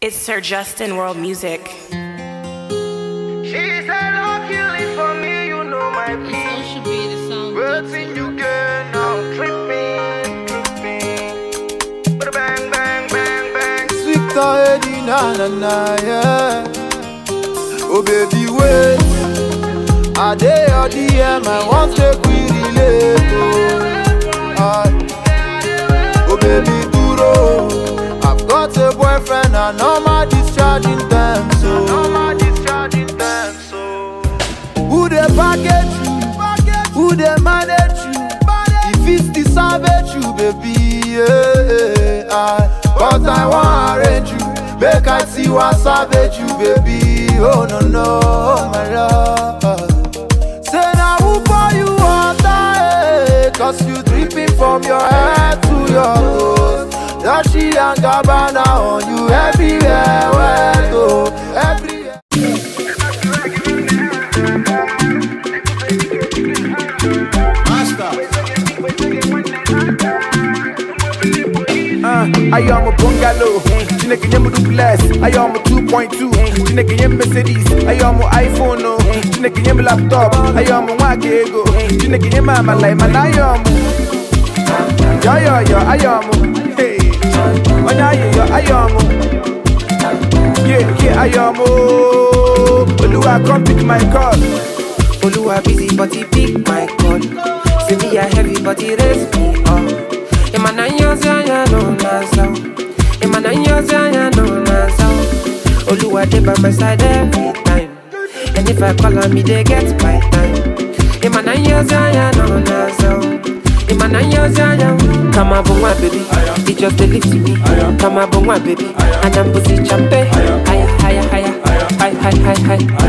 It's Sir Justin World Music. She said, luckily for me, you know my So peace. should be the song. Birthing you girl, now tripping, tripping. Bada Bang, bang, bang, bang. Victor AD, na na na, yeah. Oh baby, wait. I dey your DM, I want to we package you? Who they manage you? If it's the savage you, baby, yeah, I, eh, eh. but I want arrange you. Make I see what savage you, baby. Oh no no, my love. Say now who for you water, eh? Cause you dripping from your head to your toes. Dashi and Gabbana on you everywhere, I am a bungalow, Chineke nyemu duplex. I am a 2.2, Chineke nyemu Mercedes. I am a iPhone, no, Chineke nyemu laptop. I am a wagego, Chineke nyemu amalai man. I am yo yo yo. I am hey, onya yo yo. I am yeah yeah. I am oh, Oluwa come pick my call. Oluwa busy but he pick my call. Say me a heavy but he raise me up. Nyozi anya no nasa. Emana nyozi anya no nasa. Oluwa dey by my side every time. And if I call on me, they get my time. Emana nyozi anya no nasa. Emana nyozi anya. Kama bongwa baby, it just lift me. Kama bongwa baby, and I'm busy champe. Higher, higher, higher, high, high, high, high.